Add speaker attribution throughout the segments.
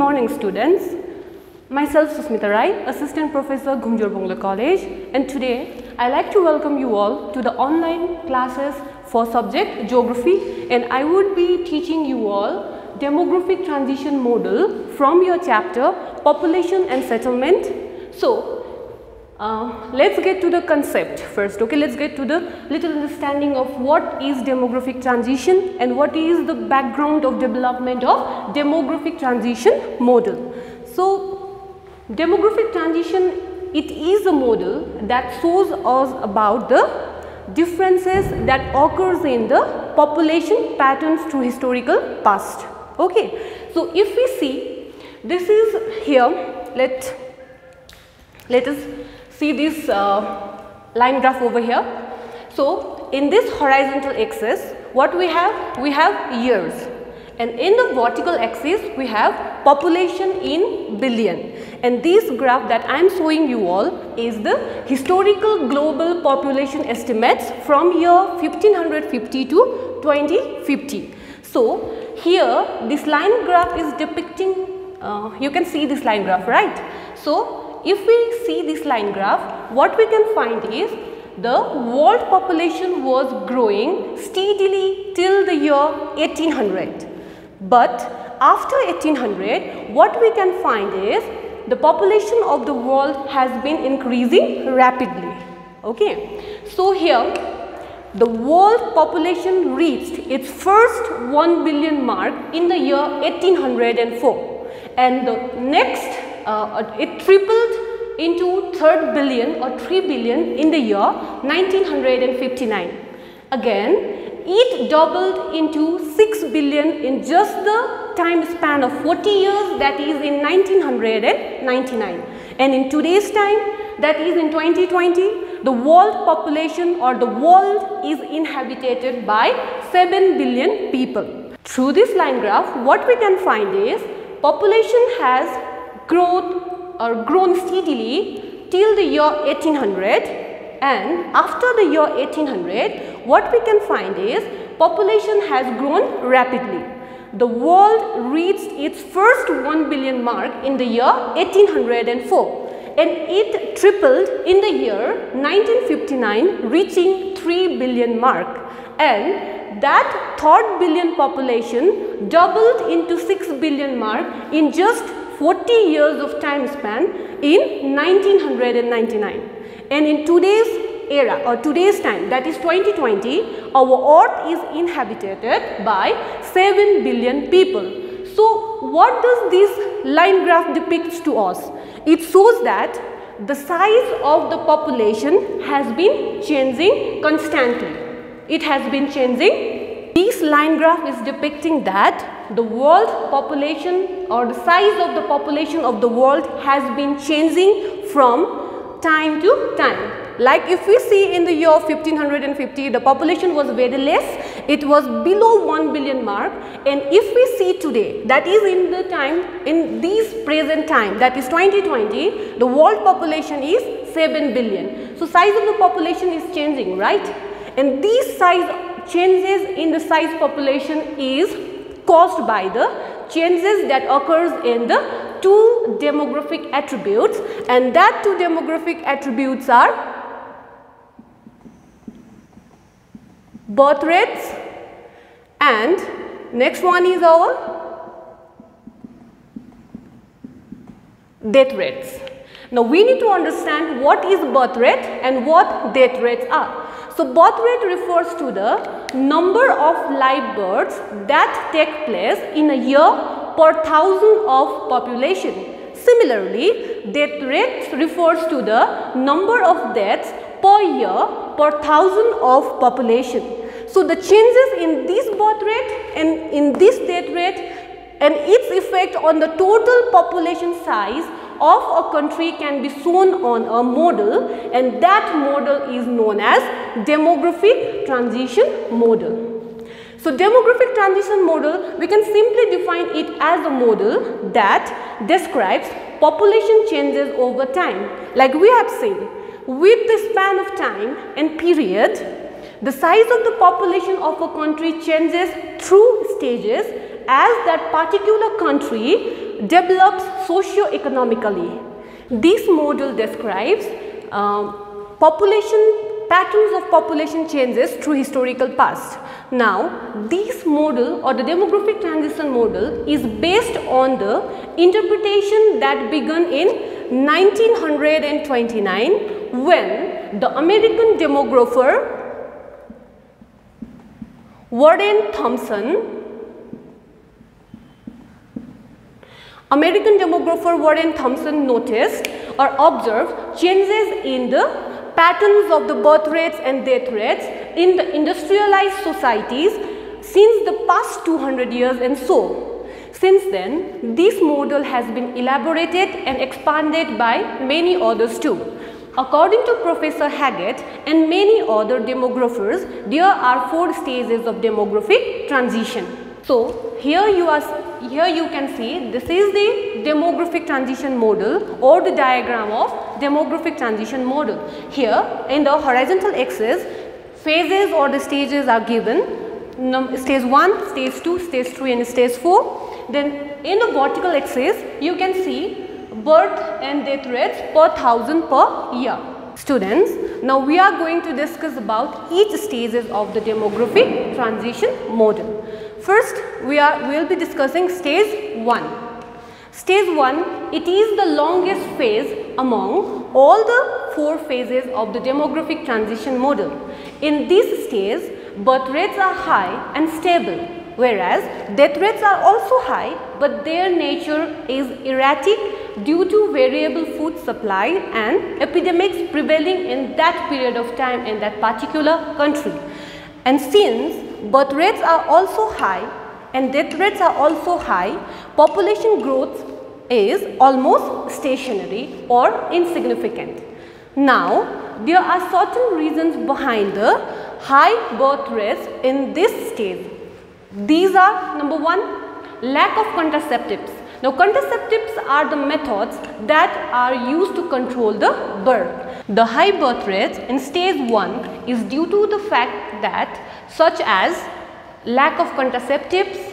Speaker 1: morning students. Myself Sushmita Rai, Assistant Professor Ghoom Jorebunglow College and today I like to welcome you all to the online classes for subject Geography and I would be teaching you all demographic transition model from your chapter Population and Settlement. So uh, let's get to the concept first okay? Let's get to the little understanding of what is demographic transition and what is the background of development of demographic transition model. So demographic transition it is a model that shows us about the differences that occurs in the population patterns through historical past okay? So if we see this is here let let us see this uh, line graph over here. So, in this horizontal axis what we have? We have years and in the vertical axis we have population in billion and this graph that I am showing you all is the historical global population estimates from year 1550 to 2050. So, here this line graph is depicting uh, you can see this line graph right. So, if we see this line graph, what we can find is the world population was growing steadily till the year 1800. But after 1800, what we can find is the population of the world has been increasing rapidly. Okay. So, here the world population reached its first 1 billion mark in the year 1804 and the next uh, it tripled into third billion or 3 billion in the year 1959. Again, it doubled into 6 billion in just the time span of 40 years that is in 1999. And in today's time that is in 2020 the world population or the world is inhabited by 7 billion people. Through this line graph what we can find is population has growth or grown steadily till the year 1800 and after the year 1800 what we can find is population has grown rapidly. The world reached its first 1 billion mark in the year 1804 and it tripled in the year 1959 reaching 3 billion mark and that third billion population doubled into 6 billion mark in just 40 years of time span in 1999 and in today's era or today's time that is 2020 our earth is inhabited by 7 billion people. So, what does this line graph depicts to us? It shows that the size of the population has been changing constantly. It has been changing. This line graph is depicting that the world population or the size of the population of the world has been changing from time to time. Like if we see in the year 1550 the population was very less, it was below 1 billion mark and if we see today that is in the time in this present time that is 2020 the world population is 7 billion. So size of the population is changing right and these size changes in the size population is caused by the changes that occurs in the two demographic attributes and that two demographic attributes are birth rates and next one is our death rates. Now we need to understand what is birth rate and what death rates are. So, birth rate refers to the number of live births that take place in a year per thousand of population. Similarly, death rate refers to the number of deaths per year per thousand of population. So, the changes in this birth rate and in this death rate and its effect on the total population size of a country can be shown on a model and that model is known as demographic transition model. So, demographic transition model we can simply define it as a model that describes population changes over time. Like we have seen with the span of time and period the size of the population of a country changes through stages as that particular country develops socio-economically. This model describes um, population patterns of population changes through historical past. Now, this model or the demographic transition model is based on the interpretation that began in 1929 when the American demographer Warren Thompson American demographer Warren Thompson noticed or observed changes in the patterns of the birth rates and death rates in the industrialized societies since the past 200 years and so. Since then, this model has been elaborated and expanded by many others too. According to Professor Haggett and many other demographers, there are four stages of demographic transition. So, here you are here you can see this is the demographic transition model or the diagram of demographic transition model. Here in the horizontal axis phases or the stages are given stage 1, stage 2, stage 3 and stage 4. Then in the vertical axis you can see birth and death rates per thousand per year. Students, now we are going to discuss about each stages of the demographic transition model. First, we are will be discussing stage 1. Stage 1, it is the longest phase among all the four phases of the demographic transition model. In this stage, birth rates are high and stable, whereas death rates are also high, but their nature is erratic due to variable food supply and epidemics prevailing in that period of time in that particular country. And since birth rates are also high and death rates are also high, population growth is almost stationary or insignificant. Now, there are certain reasons behind the high birth rates in this stage. These are number one, lack of contraceptives. Now, contraceptives are the methods that are used to control the birth. The high birth rates in stage 1 is due to the fact that such as lack of contraceptives,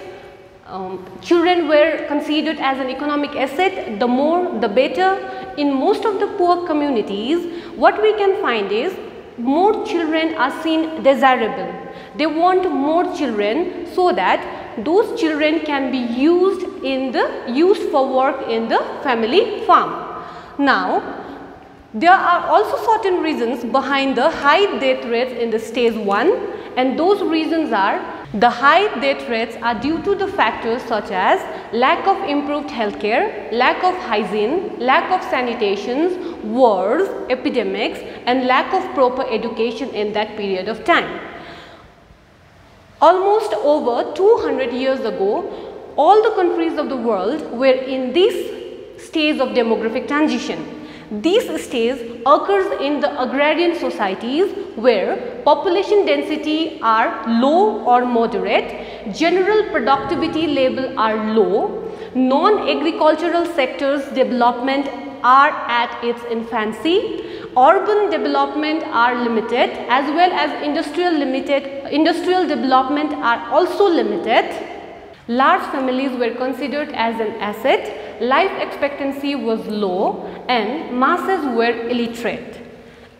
Speaker 1: um, children were considered as an economic asset, the more the better. In most of the poor communities, what we can find is more children are seen desirable. They want more children so that those children can be used in the used for work in the family farm. Now, there are also certain reasons behind the high death rates in the stage 1 and those reasons are the high death rates are due to the factors such as lack of improved healthcare, lack of hygiene, lack of sanitations, wars, epidemics and lack of proper education in that period of time. Almost over 200 years ago, all the countries of the world were in this stage of demographic transition. This stage occurs in the agrarian societies where population density are low or moderate, general productivity level are low, non-agricultural sectors development are at its infancy, urban development are limited as well as industrial limited industrial development are also limited Large families were considered as an asset, life expectancy was low and masses were illiterate.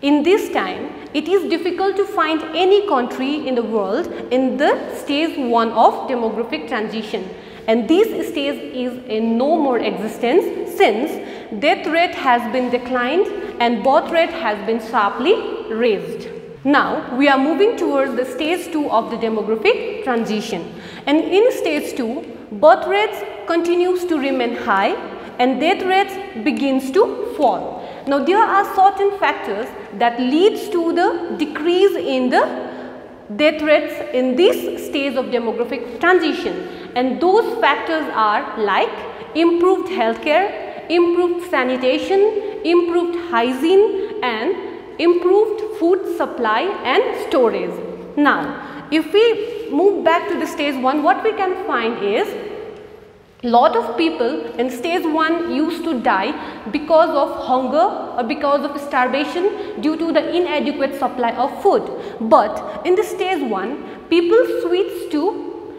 Speaker 1: In this time, it is difficult to find any country in the world in the stage 1 of demographic transition and this stage is in no more existence since death rate has been declined and birth rate has been sharply raised. Now, we are moving towards the stage 2 of the demographic transition. And in stage 2, birth rates continues to remain high and death rates begins to fall. Now there are certain factors that leads to the decrease in the death rates in this stage of demographic transition and those factors are like improved healthcare, improved sanitation, improved hygiene and improved food supply and storage. Now, if we move back to the stage 1, what we can find is lot of people in stage 1 used to die because of hunger or because of starvation due to the inadequate supply of food. But in the stage 1, people switched to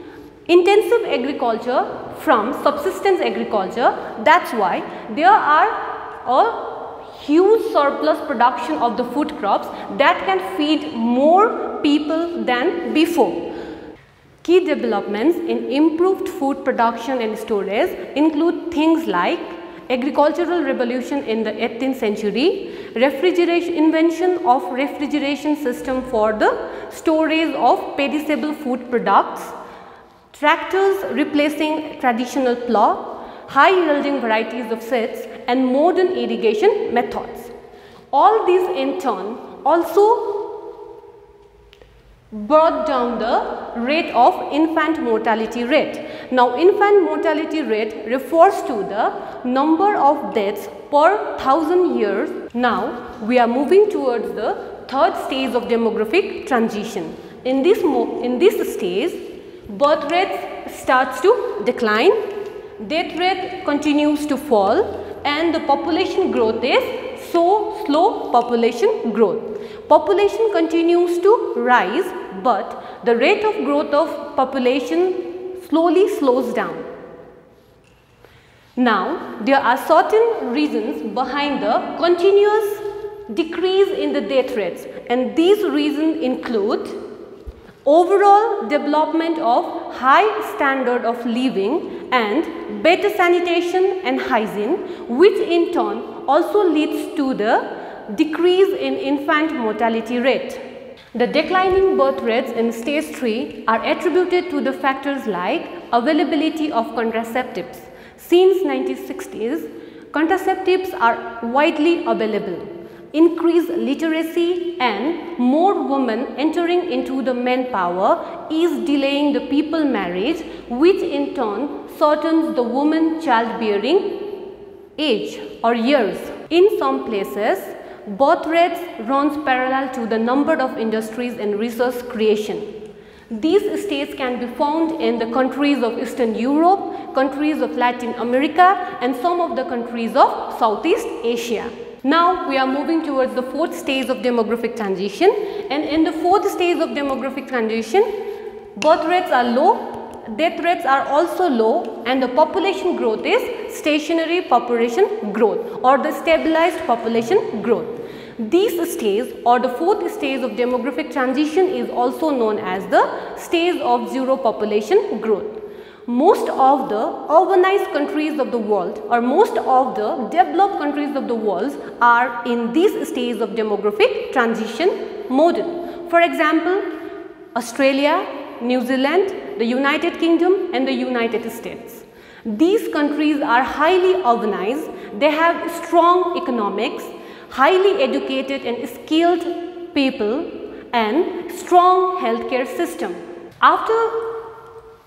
Speaker 1: intensive agriculture from subsistence agriculture. That's why there are a huge surplus production of the food crops that can feed more people than before. Key developments in improved food production and storage include things like agricultural revolution in the 18th century, refrigeration invention of refrigeration system for the storage of perishable food products, tractors replacing traditional plough, high yielding varieties of seeds and modern irrigation methods. All these in turn also brought down the rate of infant mortality rate. Now infant mortality rate refers to the number of deaths per thousand years. Now we are moving towards the third stage of demographic transition. In this, in this stage, birth rate starts to decline, death rate continues to fall and the population growth is so slow population growth population continues to rise but the rate of growth of population slowly slows down. Now, there are certain reasons behind the continuous decrease in the death rates and these reasons include overall development of high standard of living and better sanitation and hygiene which in turn also leads to the decrease in infant mortality rate. The declining birth rates in stage 3 are attributed to the factors like availability of contraceptives. Since 1960s, contraceptives are widely available. Increased literacy and more women entering into the manpower is delaying the people marriage which in turn shortens the woman childbearing age or years. In some places, birth rates runs parallel to the number of industries and resource creation. These states can be found in the countries of Eastern Europe, countries of Latin America and some of the countries of Southeast Asia. Now we are moving towards the fourth stage of demographic transition and in the fourth stage of demographic transition birth rates are low death rates are also low and the population growth is stationary population growth or the stabilized population growth. This stage or the fourth stage of demographic transition is also known as the stage of zero population growth. Most of the urbanized countries of the world or most of the developed countries of the world are in this stage of demographic transition model. For example, Australia, New Zealand, the United Kingdom and the United States. These countries are highly urbanized, they have strong economics, highly educated and skilled people and strong healthcare system. After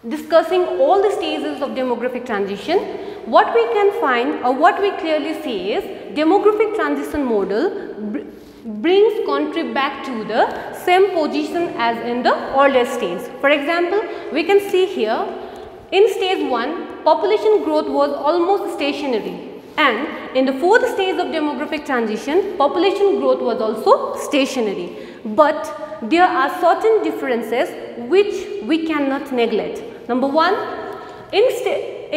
Speaker 1: discussing all the stages of demographic transition, what we can find or what we clearly see is demographic transition model brings country back to the same position as in the earlier stage. For example, we can see here in stage 1 population growth was almost stationary and in the fourth stage of demographic transition population growth was also stationary. But there are certain differences which we cannot neglect. Number 1 in,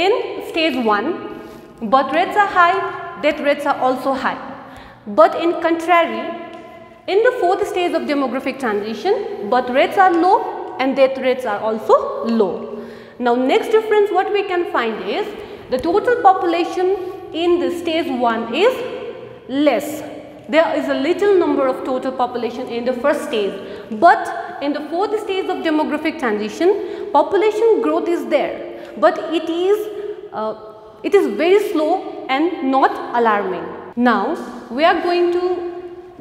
Speaker 1: in stage 1 birth rates are high, death rates are also high. But in contrary, in the fourth stage of demographic transition, birth rates are low and death rates are also low. Now next difference what we can find is the total population in the stage 1 is less. There is a little number of total population in the first stage but in the fourth stage of demographic transition population growth is there but it is uh, it is very slow and not alarming. Now, we are going to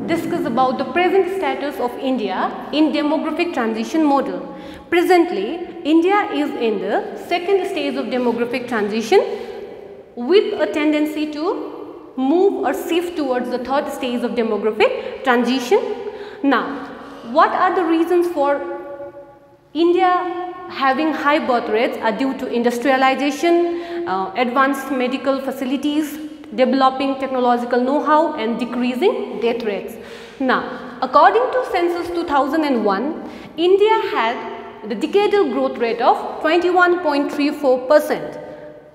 Speaker 1: discuss about the present status of India in demographic transition model. Presently, India is in the second stage of demographic transition with a tendency to move or shift towards the third stage of demographic transition. Now, what are the reasons for India having high birth rates are due to industrialization, uh, advanced medical facilities, developing technological know-how and decreasing death rates. Now, according to census 2001, India had the decadal growth rate of 21.34 percent.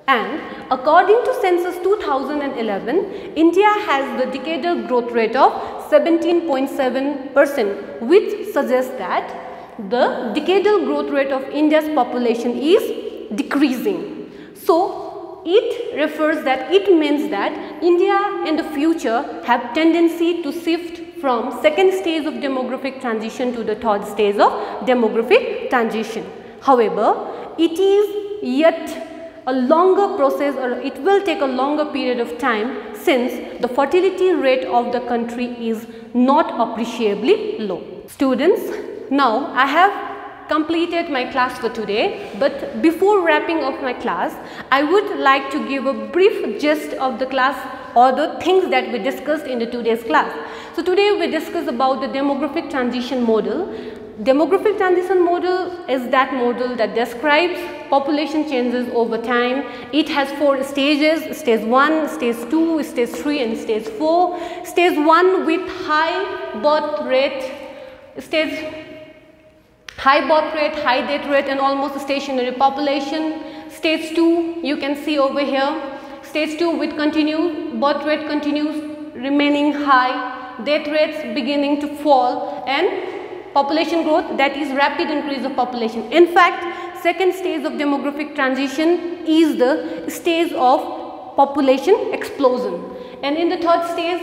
Speaker 1: And according to census 2011, India has the decadal growth rate of 17.7 percent which suggests that the decadal growth rate of India's population is decreasing. So, it refers that it means that India in the future have tendency to shift from second stage of demographic transition to the third stage of demographic transition. However, it is yet a longer process or it will take a longer period of time since the fertility rate of the country is not appreciably low. Students, now I have completed my class for today but before wrapping up my class I would like to give a brief gist of the class or the things that we discussed in the today's class. So today we discuss about the demographic transition model. Demographic transition model is that model that describes population changes over time. It has four stages, stage 1, stage 2, stage 3 and stage 4. Stage 1 with high birth rate, stage high birth rate, high death rate and almost stationary population. Stage 2 you can see over here. Stage 2 with continued birth rate continues remaining high death rates beginning to fall and population growth that is rapid increase of population. In fact, second stage of demographic transition is the stage of population explosion. And in the third stage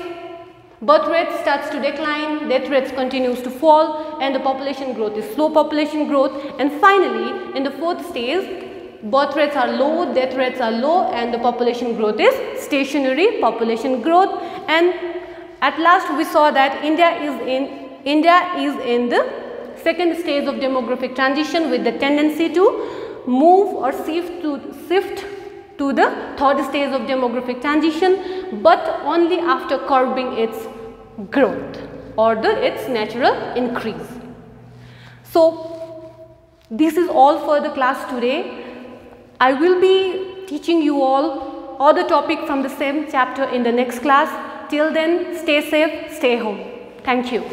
Speaker 1: birth rate starts to decline, death rates continues to fall and the population growth is slow population growth. And finally in the fourth stage birth rates are low, death rates are low and the population growth is stationary population growth. And at last we saw that India is in India is in the second stage of demographic transition with the tendency to move or shift to shift to the third stage of demographic transition but only after curbing its growth or the its natural increase. So this is all for the class today. I will be teaching you all other topic from the same chapter in the next class. Till then, stay safe, stay home. Thank you.